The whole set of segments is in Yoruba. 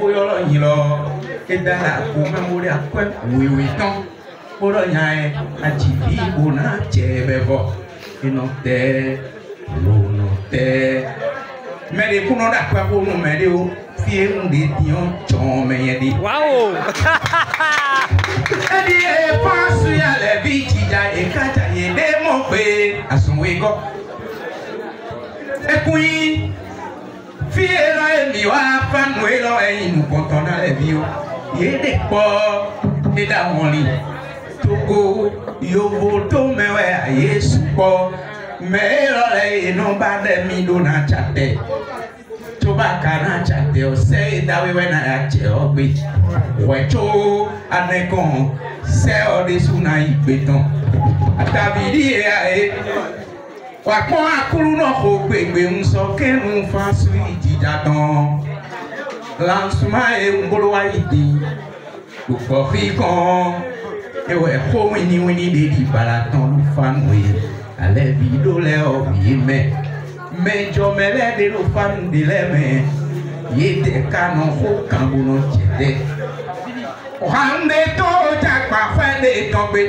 kóyọrọ yin lọ kéda àgbo mẹmórí akọ wíwí tán kóyọrọ yàn ẹ àjìbí ìbò náà jẹ bẹ bọ inú tẹ lónà tẹ mẹrin kúnọ dàpẹ kó nù mẹrin o fie ń de diọ tsɔn mẹyẹ de. wáwo. ẹni ẹ fásitì alẹ bí jìjà ìka jà yẹn dé mọ pé àsùnwó igọ ẹkùn yìí fie lɔ emi wa fa nue lɔ eyi nukɔtɔ na le ye de kpɔ eda mɔli togo yovo to mɛwɛ aye sukpɔ mɛ elɔ le yi no ba ɖe mi do na tsa tɛ tso ba ka na tsa tɛ o se edawe wɛ na ya tse ɔgbe wɛ tso anekɔn se ɔde su na yi gbetɔn atabi di ye aye wàpọ̀ akúrú náà kò gbègbè ń sọ kẹ́nu fású ìjìjà gan lansuma eŋgolowa ìdè gbogbo fi gan ewé kó wíníwíní de di balatɔn ló fanu ye alẹ́ bi ló lẹ ọ̀bì yé mẹ́ mẹ́jọmẹ́lẹ́ de ló fanu de lẹ́ mẹ́ yé tẹ kanu kó kàngbóná jẹ dẹ́ wàhánde tó dàgbà fẹ́ de tọ́gbé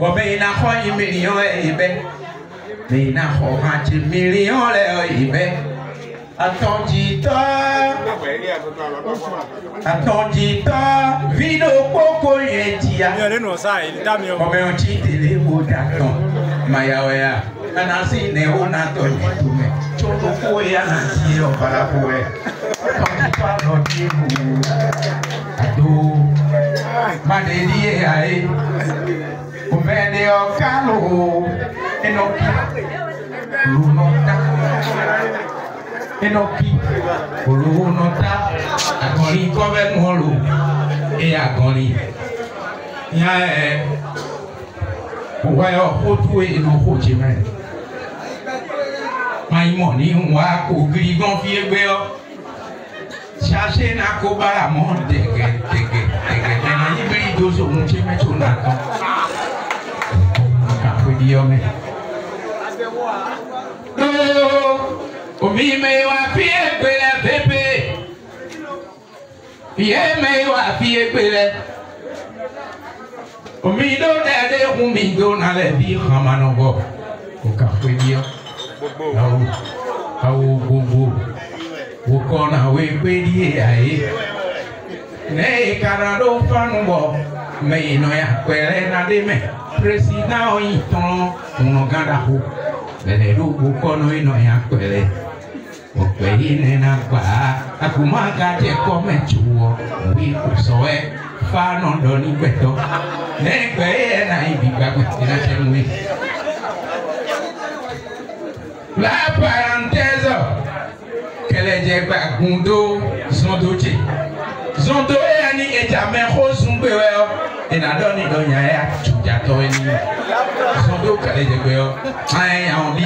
wọ́n bẹ́yìn náà kọ́ yín mi nìyọ́ ẹ̀yìn bẹ́ẹ̀ dina xɔ hã ole ibe le yibɛ atɔdzitɔ atɔdzitɔ viɖo kpokpo yɛ tia kɔmɛwɔtsi tele wo datɔ mayawɛya kana si ne wo na tɔ ne tume tso nuku ya na ti yɔ balakoɛ atɔdzitɔ alɔ ti bu ado madeli yɛ aye kɔmɛ de yɔ kalo. enoki olówó nọta àkànrí kọ́fẹ́nu ọ̀rọ̀ ẹ̀yà àkànrí yà ẹ̀ wáyọ̀ kótó ẹ̀nà kóòtù mẹ́rin maimọ̀ ní wà kó gírí gan fi ẹgbẹ́ ọ ṣàṣe náà kó bára mọ́ dẹ̀gẹ̀ dẹ̀gẹ̀ dẹ̀gẹ̀ dẹ̀gẹ̀ níbírí dóso ohun tí mẹ́tò náà tán kàfé bí ọmọ mimewa fie gbelɛ pepe fie mewa fie gbelɛ omi ɖo ɖe ɖe ŋu mi do na le fi xamanɔgɔ o ka ƒe bia awo awo gbogbo wo kɔ na wo ƒe die aye ne yi ka na ɖo fanu bɔ me yi nɔ ya kɔe na ɖe me presida o tɔn ŋlɔ gã ɖa ƒo bene ɖo wo kɔ na yi ya kɔe okweyine na gbaa akumaga jẹ kọmẹ tuwọ wi kusọẹ fanu dọni gbẹtọ n'ẹgbẹ yẹ na ibi gbagbẹti na tẹ nwe. la parenthèse kẹlẹjẹ gbagundo zọndotse zondo eya ni edza mẹ ko zungbe wẹ ọ ina dọni dọnya ya tudzatọ ẹni do kale dze gbe yɔ ayi awon bi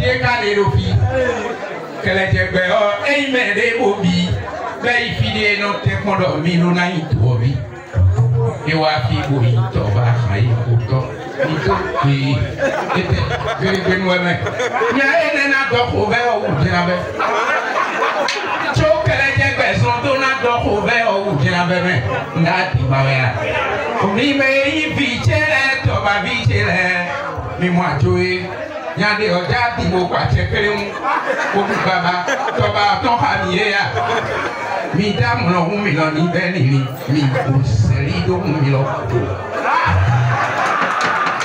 tie kale do fi kɛlɛ dze gbe yɔ eyi mɛ de o bi bɛ yi fi de nɔ tɛ kpɔn dɔ mi do na yi to o bi e wa fi bo yi tɔ ba ha yi ko tɔ yi to fi ete gbegbe nu ɛmɛ nya e nena dɔ ko bɛ o wu dira bɛ tso kɛlɛ dze gbe sɔn na dɔ ko bɛ o wu dira bɛ nga ti ba wɛ ya. Kuni me yi bichere toba bichere mi mwajui nyande ọjà dìbò pàṣẹ péré ń kókù bàbá tọba tán àmìyẹ yá mi dáàmú lọ hún mi lọ ní bẹ́ẹ̀ mi kò sẹ́rí ló hún mi lọ tó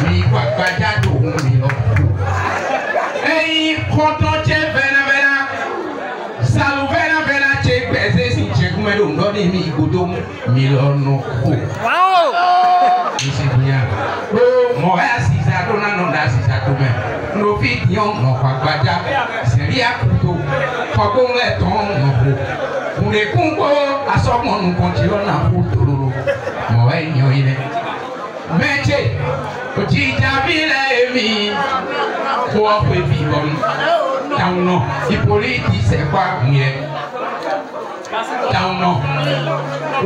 mi gbàgbájá tó hún mi lọ ẹyin kọ́tọ́ jẹ́ bẹ́nabẹ́na salu bẹ́nabẹ́na jẹ́ gbẹ̀ẹ́sẹ̀ sì jẹ́ kúmẹ́lò ńlọ́ọ̀dẹ́ mi ìgbódó mi lọ́nà kó nsibunya do mɔya sisa do nanɔda sisa do mɛ nɔvi nyɔ nɔkɔ agbadza sɛria kuto kɔkɔ ŋlɛ tɔn nɔko kunekun kɔ asɔgbɔnu kɔntsi ɔna ko tororo mɔya nyɔ yi lɛ mɛtse ojidzabi lɛ emi kó ɔfɛ bi bɔnu tawunɔ ipoli ti sɛ kó agun yɛ dawunɔ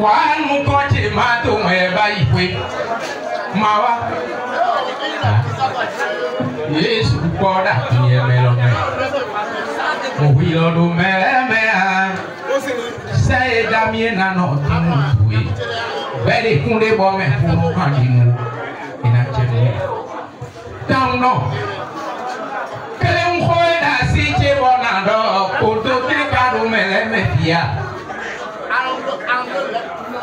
wa nu kɔnti ma to ŋɛ ba yi koe ma wa yesu kɔ da tiɲɛ mɛ lɔ mɛ o wi lɔ do mɛlɛ mɛ a sɛ ye damiɛ nanɔ tunu tu ye bɛɛ de kun de bɔ mɛ kunu kan di nu ina cɛ mɛ dawunɔ kelen kɔ ye da si tse bɔ na dɔ koto kiri ka do mɛlɛ fia.